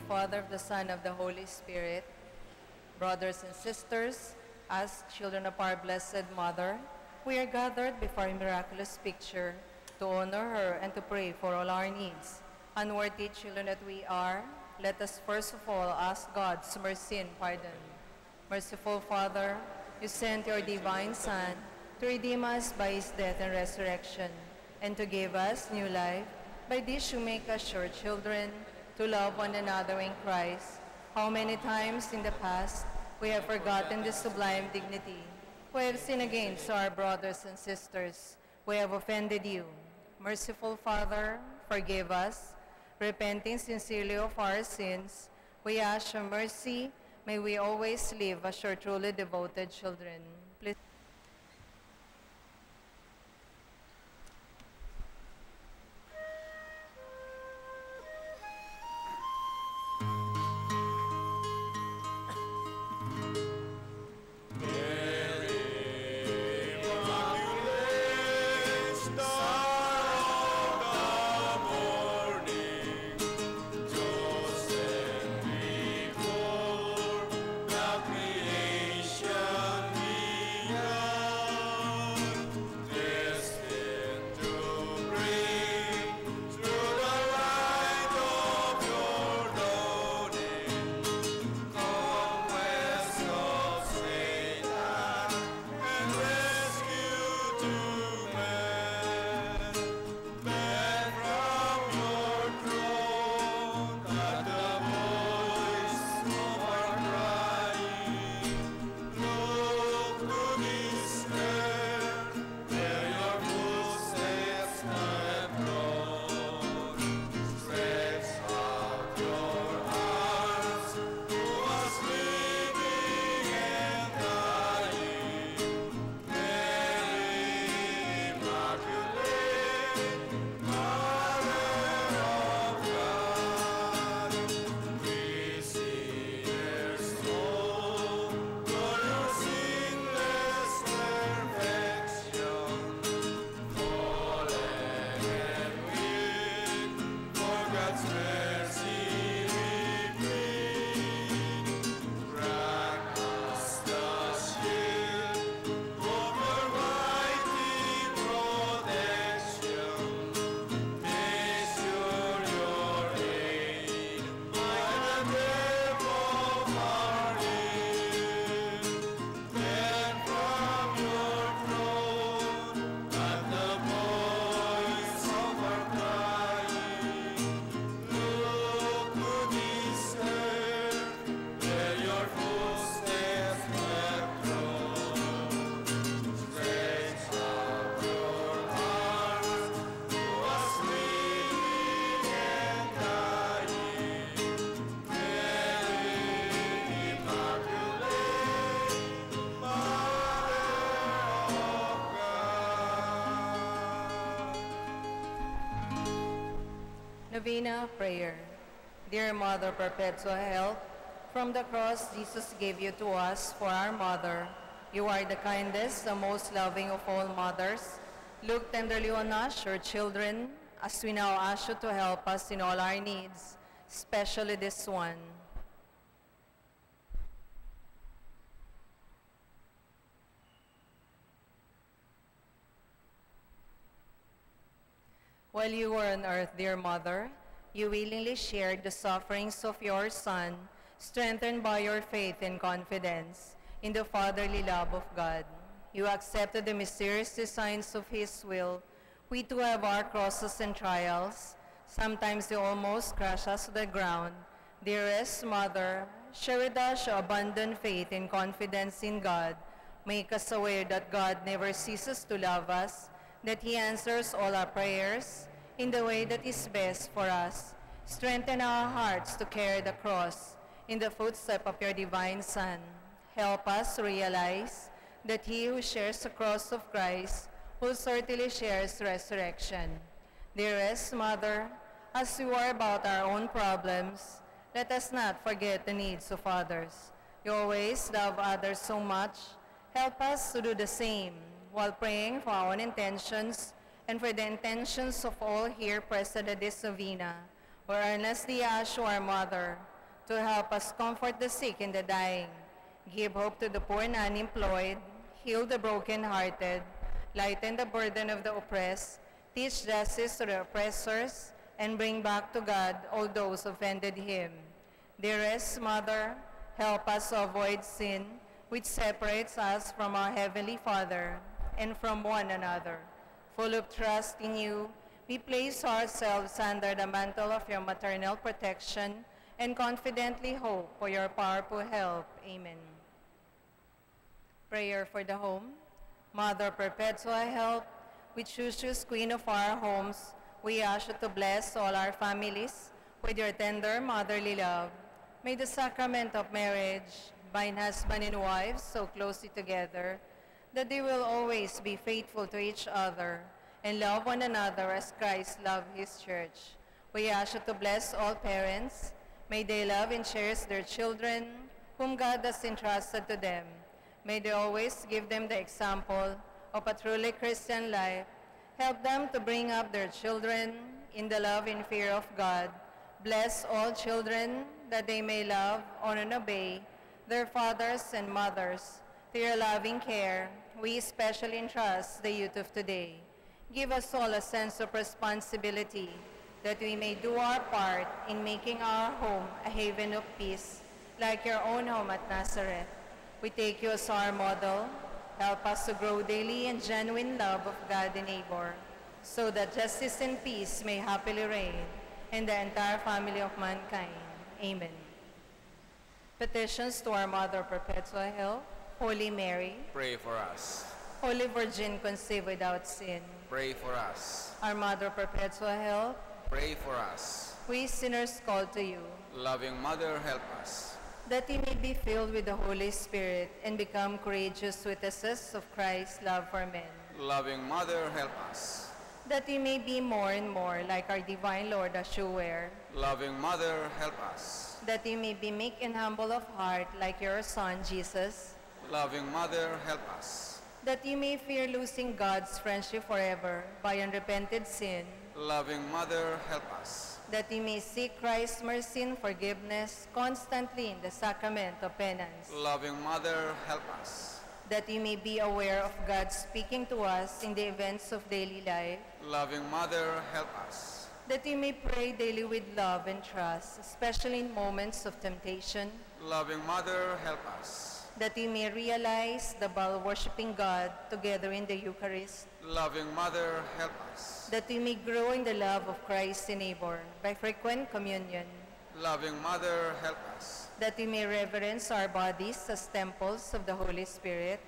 Father, of the Son, of the Holy Spirit, brothers and sisters, as children of our Blessed Mother, we are gathered before a miraculous picture to honor her and to pray for all our needs. Unworthy children that we are, let us first of all ask God's mercy and pardon. Merciful Father, you sent your divine Son to redeem us by his death and resurrection, and to give us new life. By this you make us your children, to love one another in Christ. How many times in the past we have forgotten this sublime dignity. We have sinned against our brothers and sisters. We have offended you. Merciful Father, forgive us. Repenting sincerely of our sins, we ask your mercy. May we always live as your truly devoted children. Novena Prayer. Dear Mother Perpetual Help, from the cross Jesus gave you to us for our mother. You are the kindest, the most loving of all mothers. Look tenderly on us, your children, as we now ask you to help us in all our needs, especially this one. While you were on earth, dear mother, you willingly shared the sufferings of your son, strengthened by your faith and confidence in the fatherly love of God. You accepted the mysterious designs of his will. We too have our crosses and trials. Sometimes they almost crush us to the ground. Dearest mother, share with us your abundant faith and confidence in God. Make us aware that God never ceases to love us that He answers all our prayers in the way that is best for us. Strengthen our hearts to carry the cross in the footstep of your divine Son. Help us realize that he who shares the cross of Christ will certainly share his resurrection. Dearest Mother, as we worry about our own problems, let us not forget the needs of others. You always love others so much. Help us to do the same while praying for our own intentions and for the intentions of all here present at this novena, we earnestly ask our Mother to help us comfort the sick and the dying, give hope to the poor and unemployed, heal the brokenhearted, lighten the burden of the oppressed, teach justice to the oppressors, and bring back to God all those offended him. Dearest Mother, help us avoid sin, which separates us from our Heavenly Father and from one another. Full of trust in you, we place ourselves under the mantle of your maternal protection and confidently hope for your powerful help. Amen. Prayer for the home. Mother Perpetual Help, which chooses Queen of our homes, we ask you to bless all our families with your tender motherly love. May the sacrament of marriage bind husband and wife so closely together that they will always be faithful to each other and love one another as Christ loved his church. We ask you to bless all parents. May they love and cherish their children, whom God has entrusted to them. May they always give them the example of a truly Christian life. Help them to bring up their children in the love and fear of God. Bless all children that they may love, honor, and obey their fathers and mothers. To your loving care, we especially entrust the youth of today. Give us all a sense of responsibility that we may do our part in making our home a haven of peace, like your own home at Nazareth. We take you as our model. Help us to grow daily in genuine love of God and neighbor, so that justice and peace may happily reign in the entire family of mankind. Amen. Petitions to our Mother Perpetual Help, Holy Mary, Pray for us. Holy Virgin conceived without sin, Pray for us. our Mother perpetual Help, Pray for us. we sinners call to you, Loving Mother, help us. that we may be filled with the Holy Spirit and become courageous witnesses of Christ's love for men, Loving Mother, help us. that we may be more and more like our divine Lord as you were, Loving Mother, help us. that we may be meek and humble of heart like your Son, Jesus, Loving Mother, help us. that you may fear losing God's friendship forever by unrepented sin, Loving Mother, help us. that you may seek Christ's mercy and forgiveness constantly in the sacrament of penance, Loving Mother, help us. that you may be aware of God speaking to us in the events of daily life, Loving Mother, help us. that you may pray daily with love and trust, especially in moments of temptation, Loving Mother, help us. That we may realize the worshiping God together in the Eucharist, Loving Mother, help us. that we may grow in the love of Christ and neighbor by frequent communion, Loving Mother, help us. that we may reverence our bodies as temples of the Holy Spirit,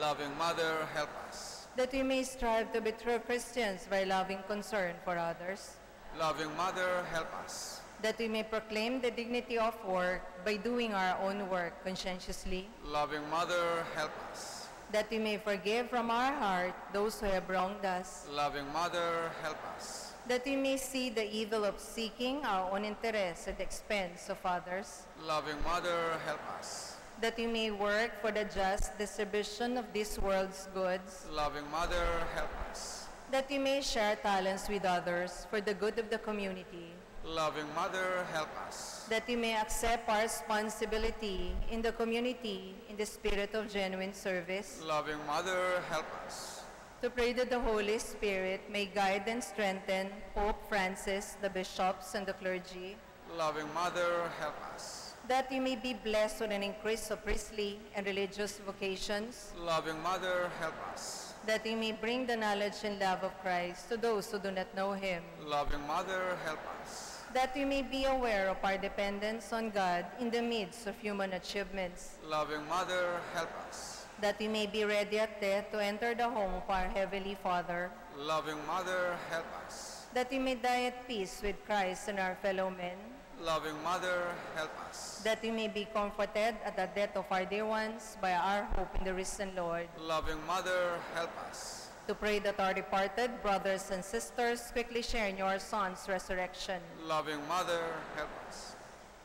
Loving Mother, help us. that we may strive to be true Christians by loving concern for others, Loving Mother, help us. That we may proclaim the dignity of work by doing our own work conscientiously, Loving Mother, help us. that we may forgive from our heart those who have wronged us, Loving Mother, help us. that we may see the evil of seeking our own interests at the expense of others, Loving Mother, help us. that we may work for the just distribution of this world's goods, Loving Mother, help us. that we may share talents with others for the good of the community, Loving Mother, help us. that we may accept our responsibility in the community in the spirit of genuine service, Loving Mother, help us. to pray that the Holy Spirit may guide and strengthen Pope Francis, the bishops, and the clergy, Loving Mother, help us. that we may be blessed with an increase of priestly and religious vocations, Loving Mother, help us. that we may bring the knowledge and love of Christ to those who do not know him, Loving Mother, help us. That we may be aware of our dependence on God in the midst of human achievements, Loving Mother, help us. that we may be ready at death to enter the home of our Heavenly Father, Loving Mother, help us. that we may die at peace with Christ and our fellow men, Loving Mother, help us. that we may be comforted at the death of our dear ones by our hope in the risen Lord, Loving Mother, help us. To pray that our departed brothers and sisters quickly share in your Son's resurrection. Loving Mother, help us.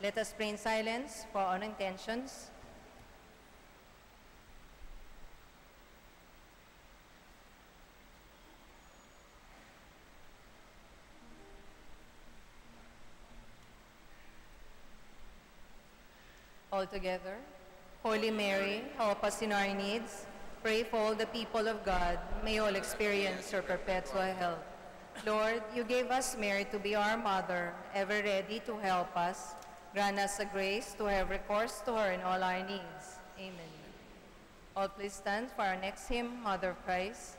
Let us pray in silence for our intentions. All together. Holy Mary, help us in our needs. Pray for all the people of God. May all experience your perpetual help. Lord, you gave us Mary to be our mother, ever ready to help us. Grant us the grace to have recourse to her in all our needs. Amen. All please stand for our next hymn, Mother of Christ.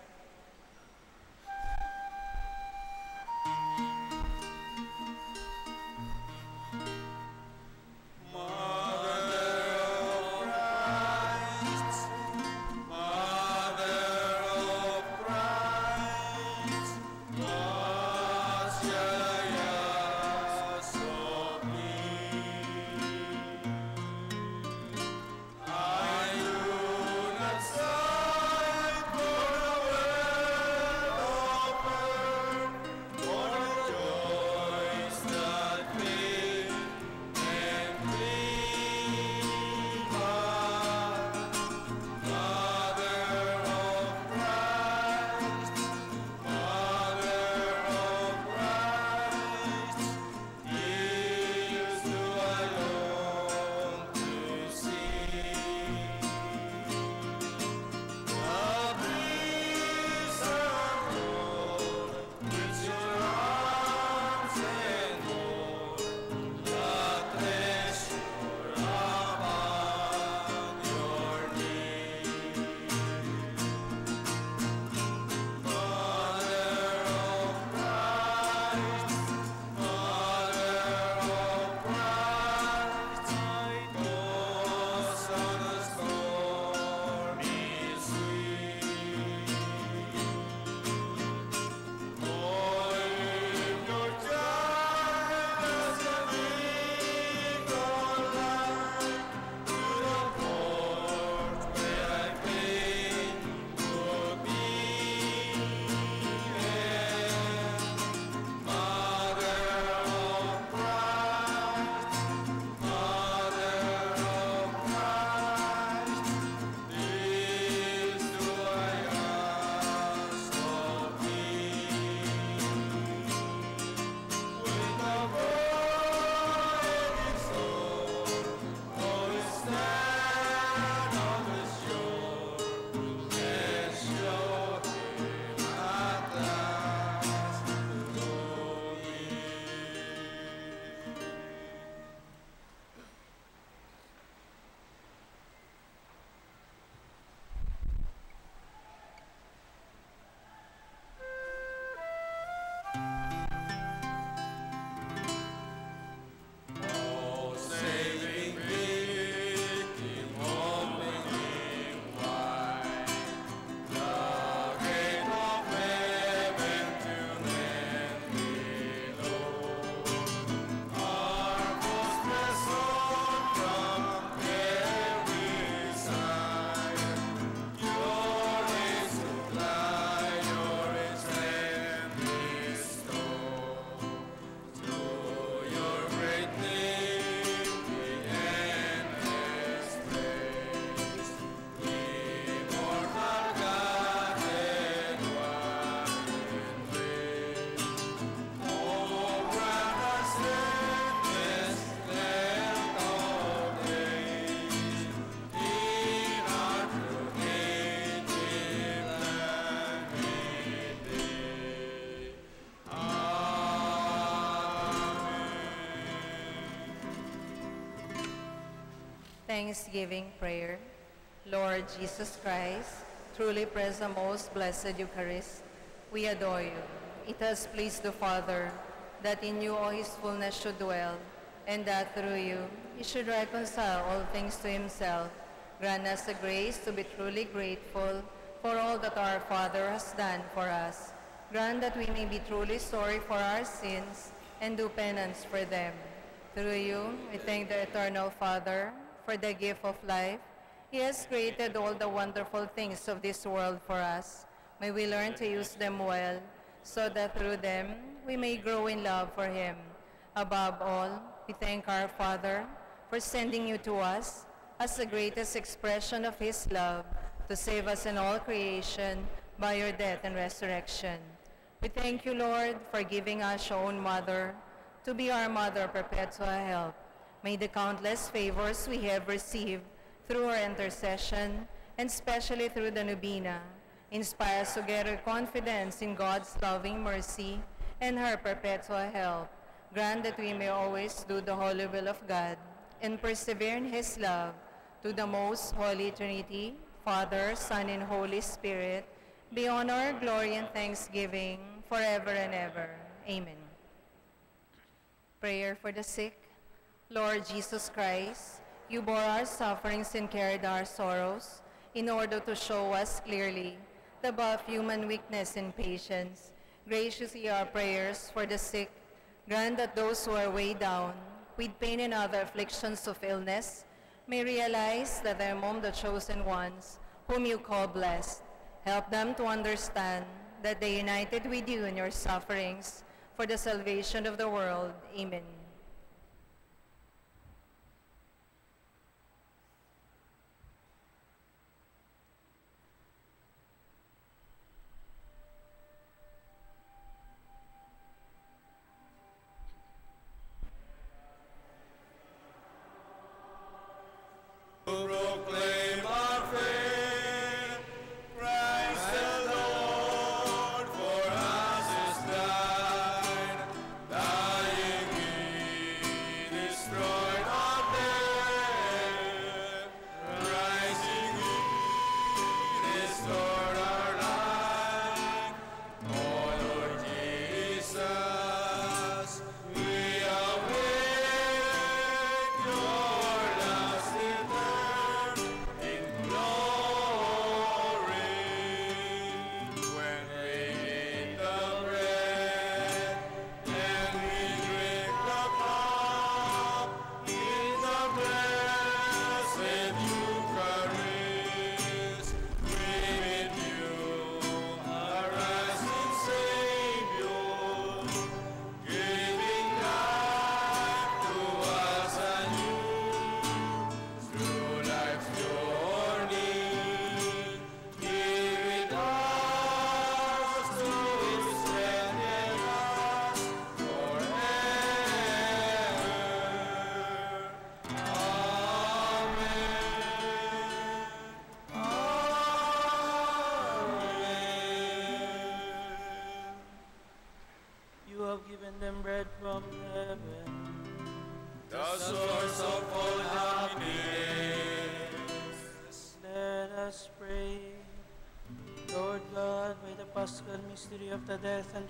Thanksgiving Prayer. Lord Jesus Christ, truly the most blessed Eucharist. We adore you. It has pleased the Father that in you all his fullness should dwell, and that through you he should reconcile all things to himself. Grant us the grace to be truly grateful for all that our Father has done for us. Grant that we may be truly sorry for our sins and do penance for them. Through you, we thank the Eternal Father, for the gift of life. He has created all the wonderful things of this world for us. May we learn to use them well, so that through them we may grow in love for Him. Above all, we thank our Father for sending you to us as the greatest expression of His love to save us in all creation by your death and resurrection. We thank you, Lord, for giving us your own mother to be our mother perpetual help May the countless favors we have received through her intercession, and especially through the Novena, inspire us to gather confidence in God's loving mercy and her perpetual help. Grant that we may always do the holy will of God and persevere in his love to the most holy Trinity, Father, Son, and Holy Spirit, be honor, glory, and thanksgiving forever and ever. Amen. Prayer for the sick. Lord Jesus Christ, you bore our sufferings and carried our sorrows in order to show us clearly the above human weakness and patience. Graciously our prayers for the sick. Grant that those who are weighed down with pain and other afflictions of illness may realize that they are among the chosen ones whom you call blessed. Help them to understand that they united with you in your sufferings for the salvation of the world. Amen.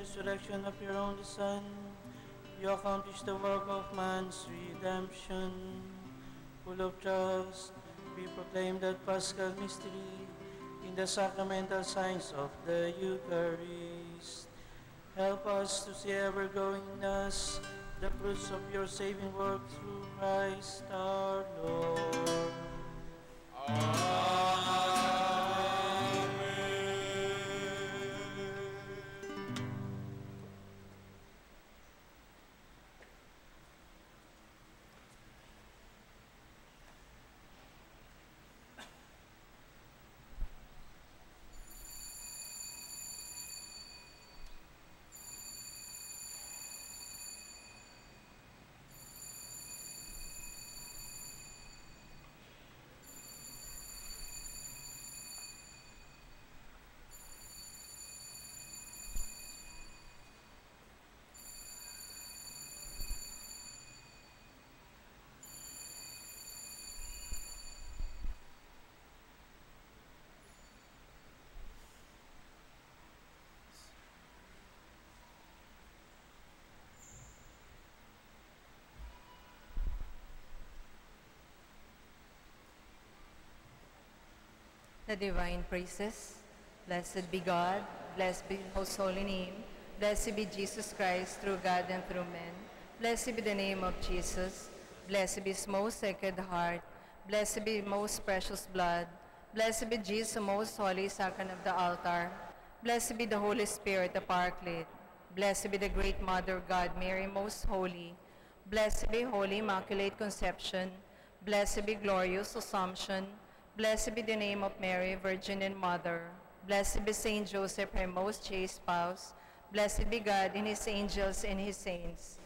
Resurrection of your only Son, you accomplished the work of man's redemption. Full of trust, we proclaim that paschal mystery in the sacramental signs of the Eucharist. Help us to see ever growing in us the fruits of your saving work through Christ our Lord. The divine praises. Blessed be God, blessed be His holy name, blessed be Jesus Christ through God and through men. Blessed be the name of Jesus, blessed be His most sacred heart, blessed be most precious blood, blessed be Jesus, most holy sacrament of the altar, blessed be the Holy Spirit, the Paraclete, blessed be the great Mother of God, Mary, most holy, blessed be Holy Immaculate Conception, blessed be glorious Assumption, Blessed be the name of Mary, Virgin and Mother. Blessed be Saint Joseph, her most chaste spouse. Blessed be God and his angels and his saints.